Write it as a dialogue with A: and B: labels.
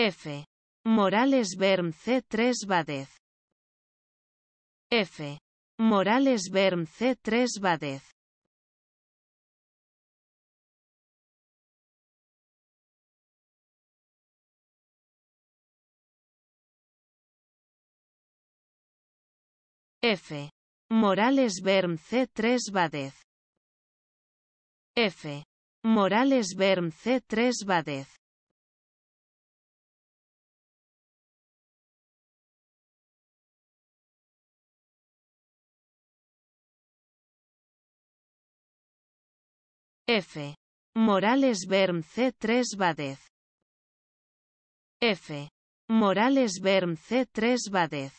A: F. Morales Berm C3 Badez. F. Morales Berm C3 Badez. F. Morales Berm C3 Badez. F. Morales Berm C3 Badez. F. Morales Berm C3 Badez. F. Morales Berm C3 Badez.